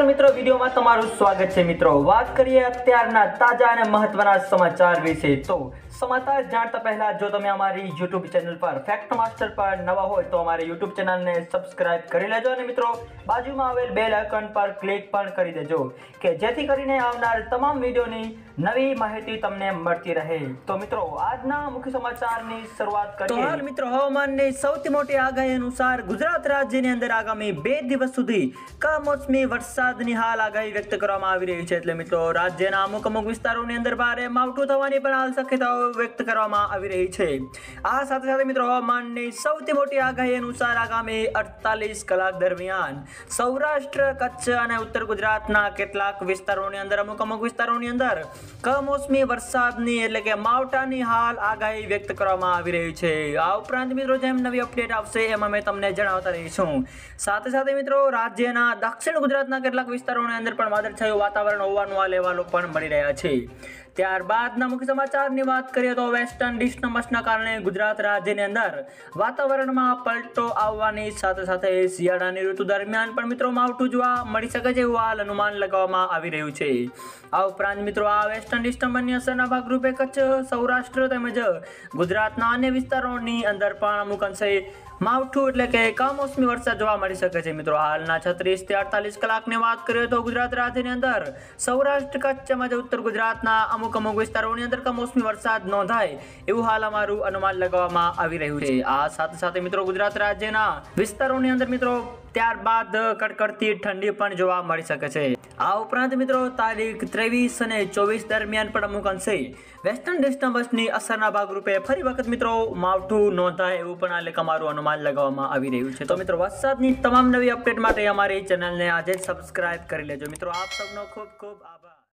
નમસ્કાર મિત્રો, વિડીયોમાં તમારું સ્વાગત છે. મિત્રો, વાત કરીએ અત્યારના તાજા અને મહત્વના સમાચાર વિશે. તો સમાચાર જાણતા પહેલા, જો તમે અમારી યુટ્યુબ ચેનલ પર ફેક્ટ માસ્ટર પર નવા હોય, તો અમારી યુટ્યુબ ચેનલને સબસ્ક્રાઇબ કરી લેજો અને મિત્રો, બાજુમાં આવેલ બેલ આઇકન પર ક્લિક પણ કરી દેજો, કે જેથી કરીને આવનાર તમામ વિડીયોની નવી માહિતી તમને મળતી રહે. તો મિત્રો, આજના મુખ્ય સમાચારની શરૂઆત કરીએ. તો હાલ મિત્રો, હવામાનની સૌથી મોટી આગાહી અનુસાર ગુજરાત રાજ્યની અંદર આગામી બે દિવસ સુધી કમોસમી વરસાદની હાલ આગાહી વ્યક્ત કરવામાં આવી રહી છે. એટલે મિત્રો, રાજ્યના અમુક અમુક વિસ્તારોની અંદર ભારે માવઠું થવાની પણ હાલ શક્યતાઓ વ્યક્ત કરવામાં આવી રહી છે. આ સાથે સાથે મિત્રો, હવામાનની સૌથી મોટી આગાહી અનુસાર આગામી અડતાલીસ કલાક દરમિયાન સૌરાષ્ટ્ર, કચ્છ અને ઉત્તર ગુજરાતના કેટલાક વિસ્તારોની અંદર અમુક અમુક વિસ્તારોની અંદર કમોસમી વરસાદની એટલે કે માવઠાની હાલ આગાહી વ્યક્ત કરવામાં આવી રહી છે. આ ઉપરાંત મિત્રો જેમ નવી અપડેટ આવશે એમ અમે તમને જણાવતા રહીશું. સાથે સાથે મિત્રો રાજ્યના દક્ષિણ ગુજરાતના કેટલાક વિસ્તારોની અંદર પણ વાદળછાયું વાતાવરણ હોવાનું આ લેવાલો પણ મળી રહ્યા છે. ત્યારબાદના મુખ્ય સમાચારની વાત કરીએ તો વેસ્ટર્ન ડિસ્ટર્બન્સના કારણે ગુજરાત રાજ્યની અંદર વાતાવરણમાં પલટો આવવાની સાથે સાથે શિયાળાની ઋતુ દરમિયાન પણ મિત્રો માવઠું જોવા મળી શકે છે એવું હાલ અનુમાન લગાવવામાં આવી રહ્યું છે. આ ઉપરાંત મિત્રો આ વેસ્ટર્ન ડિસ્ટર્બન્સની અસરના ભાગરૂપે કચ્છ, સૌરાષ્ટ્ર તેમજ ગુજરાતના અન્ય વિસ્તારોની અંદર પણ અમુક અંશે માવઠું એટલે કે કમોસમી વરસાદ જોવા મળી શકે છે. મિત્રો, હાલના છત્રીસથી અડતાલીસ કલાકની વાત કરીએ તો ગુજરાત રાજ્યની અંદર સૌરાષ્ટ્ર કચ્છ તેમજ ઉત્તર ગુજરાતના અમુક અમુક વિસ્તારોની અંદર કમોસમી વરસાદ નોંધાય એવું હાલ અમારું અનુમાન લગાવવામાં આવી રહ્યું છે. આ સાથે સાથે મિત્રો ગુજરાત રાજ્યના વિસ્તારોની અંદર મિત્રો ત્યારબાદ કડકડતી ઠંડી પણ જોવા મળી શકે છે. આ ઉપરાંત મિત્રો, તારીખ ત્રેવીસ અને ચોવીસ દરમિયાન પણ અમુક અંશે વેસ્ટર્ન ડિસ્ટર્બન્સની અસરના ભાગરૂપે ફરી વખત મિત્રો, માવઠું નોંધાય એવું પણ આ લેખ અમારું અનુમાન લગાવવામાં આવી રહ્યું છે. તો મિત્રો, વરસાદની તમામ નવી અપડેટ માટે અમારી ચેનલને આજે સબસ્ક્રાઇબ કરી લેજો. મિત્રો, આપ સૌનો ખૂબ ખૂબ આભાર.